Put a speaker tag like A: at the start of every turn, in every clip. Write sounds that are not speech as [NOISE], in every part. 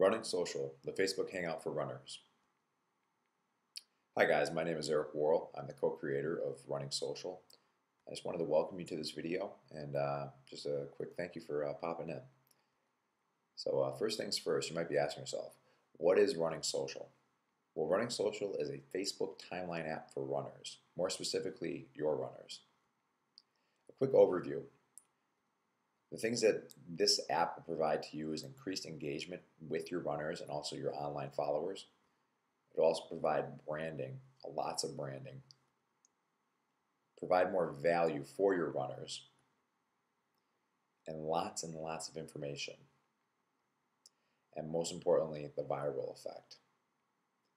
A: Running Social, the Facebook Hangout for runners. Hi guys, my name is Eric Worral. I'm the co-creator of Running Social. I just wanted to welcome you to this video and uh, just a quick thank you for uh, popping in. So uh, first things first, you might be asking yourself, what is Running Social? Well, Running Social is a Facebook timeline app for runners, more specifically, your runners. A quick overview. The things that this app will provide to you is increased engagement with your runners and also your online followers. It'll also provide branding, lots of branding. Provide more value for your runners and lots and lots of information. And most importantly, the viral effect.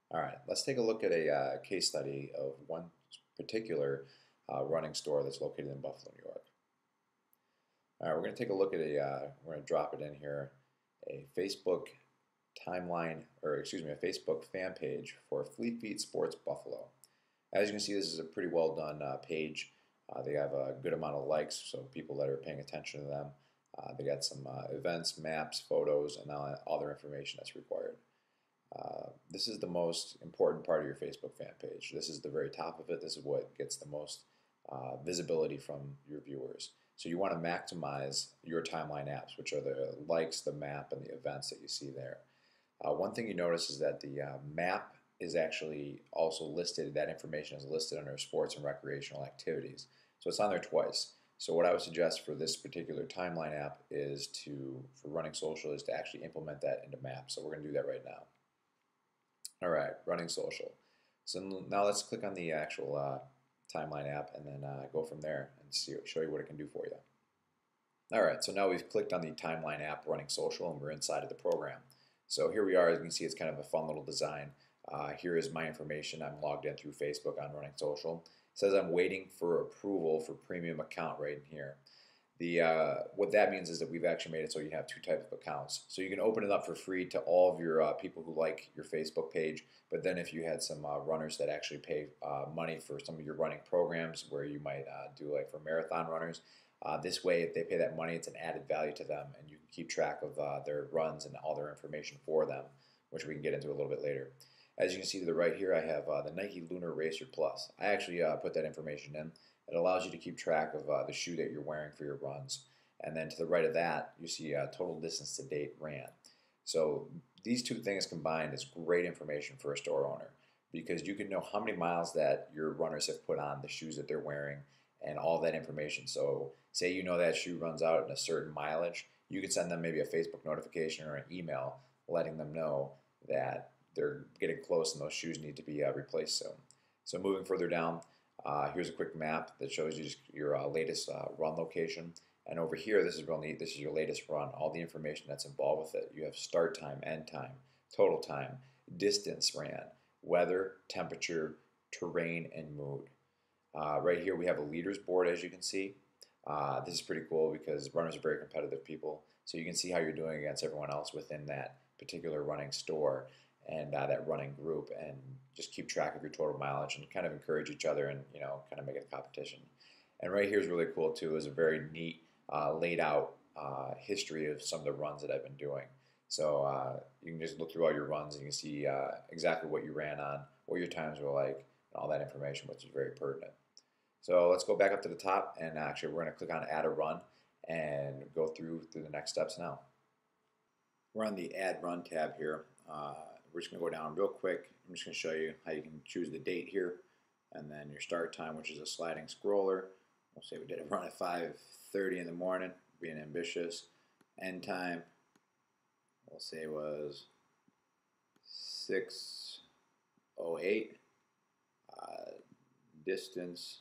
A: All right, let's take a look at a uh, case study of one particular uh, running store that's located in Buffalo, New York. All right, we're going to take a look at a, uh, we're going to drop it in here, a Facebook timeline, or excuse me, a Facebook fan page for Fleet Feet Sports Buffalo. As you can see, this is a pretty well done uh, page. Uh, they have a good amount of likes, so people that are paying attention to them. Uh, they got some uh, events, maps, photos, and all other information that's required. Uh, this is the most important part of your Facebook fan page. This is the very top of it. This is what gets the most visibility from your viewers. So you want to maximize your timeline apps, which are the likes, the map, and the events that you see there. Uh, one thing you notice is that the uh, map is actually also listed, that information is listed under sports and recreational activities. So it's on there twice. So what I would suggest for this particular timeline app is to, for running social, is to actually implement that into map. So we're going to do that right now. All right, running social. So now let's click on the actual uh, timeline app and then uh, go from there and see, show you what it can do for you. All right, so now we've clicked on the timeline app running social and we're inside of the program. So here we are, as you can see, it's kind of a fun little design. Uh, here is my information. I'm logged in through Facebook on running social. It says I'm waiting for approval for premium account right in here. The uh, what that means is that we've actually made it so you have two types of accounts. So you can open it up for free to all of your uh, people who like your Facebook page. But then if you had some uh, runners that actually pay uh, money for some of your running programs, where you might uh, do like for marathon runners, uh, this way if they pay that money, it's an added value to them, and you can keep track of their runs and all their information for them, which we can get into a little bit later. As you can see to the right here, I have the Nike Lunar Racer Plus. I actually put that information in. It allows you to keep track of uh, the shoe that you're wearing for your runs. And then to the right of that, you see uh, total distance to date ran. So these two things combined is great information for a store owner because you can know how many miles that your runners have put on the shoes that they're wearing and all that information. So say you know that shoe runs out in a certain mileage, you can send them maybe a Facebook notification or an email letting them know that they're getting close and those shoes need to be uh, replaced soon. So moving further down, uh, here's a quick map that shows you your uh, latest uh, run location. And over here, this is real neat. This is your latest run, all the information that's involved with it. You have start time, end time, total time, distance ran, weather, temperature, terrain, and mood. Uh, right here, we have a leaders board, as you can see. Uh, this is pretty cool because runners are very competitive people. So you can see how you're doing against everyone else within that particular running store and uh, that running group and just keep track of your total mileage and kind of encourage each other and you know kind of make it a competition. And right here is really cool too. is a very neat uh, laid out uh, history of some of the runs that I've been doing. So uh, you can just look through all your runs and you can see uh, exactly what you ran on, what your times were like, and all that information, which is very pertinent. So let's go back up to the top and actually we're going to click on add a run and go through through the next steps now. We're on the add run tab here. Uh, we're just going to go down real quick. I'm just going to show you how you can choose the date here and then your start time, which is a sliding scroller. We'll say we did a [LAUGHS] run at 5.30 in the morning, being ambitious. End time, we'll say was 6.08. Uh, distance,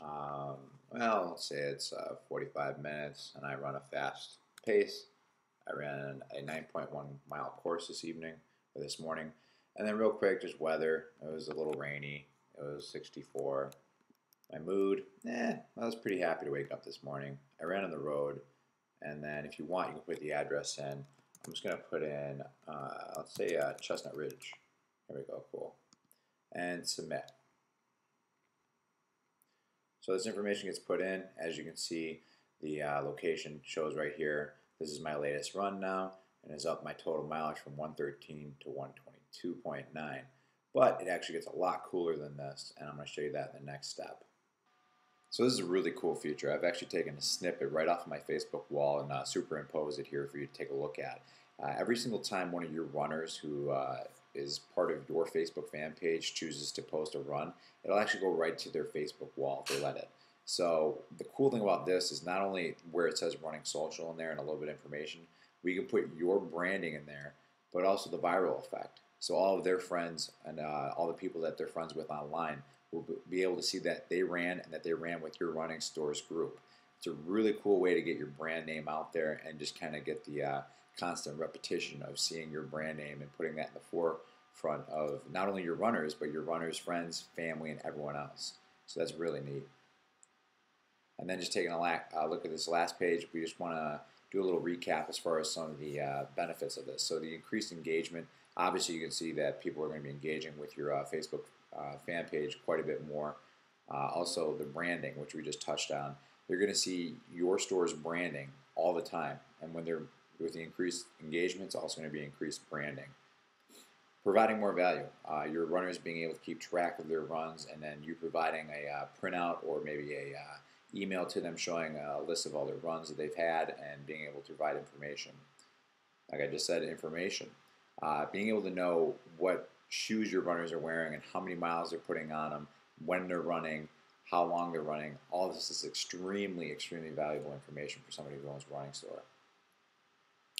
A: um, well, let's say it's uh, 45 minutes and I run a fast pace. I ran a 9.1 mile course this evening this morning. And then real quick, just weather. It was a little rainy. It was 64. My mood, eh, I was pretty happy to wake up this morning. I ran on the road, and then if you want, you can put the address in. I'm just going to put in, uh, let's say uh, Chestnut Ridge. Here we go, cool. And submit. So this information gets put in. As you can see, the uh, location shows right here. This is my latest run now. And is up my total mileage from 113 to 122.9. But it actually gets a lot cooler than this, and I'm going to show you that in the next step. So this is a really cool feature. I've actually taken a snippet right off of my Facebook wall and uh, superimposed it here for you to take a look at. Uh, every single time one of your runners who uh, is part of your Facebook fan page chooses to post a run, it'll actually go right to their Facebook wall if they let it. So the cool thing about this is not only where it says running social in there and a little bit of information, we can put your branding in there, but also the viral effect. So all of their friends and uh, all the people that they're friends with online will be able to see that they ran and that they ran with your running stores group. It's a really cool way to get your brand name out there and just kind of get the uh, constant repetition of seeing your brand name and putting that in the forefront of not only your runners, but your runners' friends, family, and everyone else. So that's really neat. And then just taking a uh, look at this last page, we just want to do a little recap as far as some of the uh, benefits of this. So the increased engagement, obviously you can see that people are going to be engaging with your uh, Facebook uh, fan page quite a bit more. Uh, also the branding, which we just touched on. They're going to see your store's branding all the time. And when they're with the increased engagement, it's also going to be increased branding. Providing more value. Uh, your runners being able to keep track of their runs and then you providing a uh, printout or maybe a email to them showing a list of all their runs that they've had and being able to provide information. Like I just said, information. Uh, being able to know what shoes your runners are wearing and how many miles they're putting on them, when they're running, how long they're running. All this is extremely, extremely valuable information for somebody who owns a running store.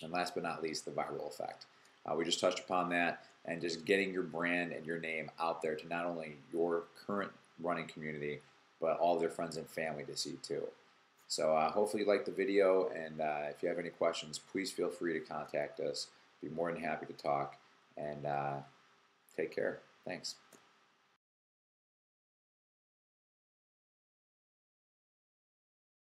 A: And last but not least, the viral effect. Uh, we just touched upon that and just getting your brand and your name out there to not only your current running community, but all their friends and family to see too. So uh, hopefully you liked the video, and uh, if you have any questions, please feel free to contact us. Be more than happy to talk, and uh, take care. Thanks.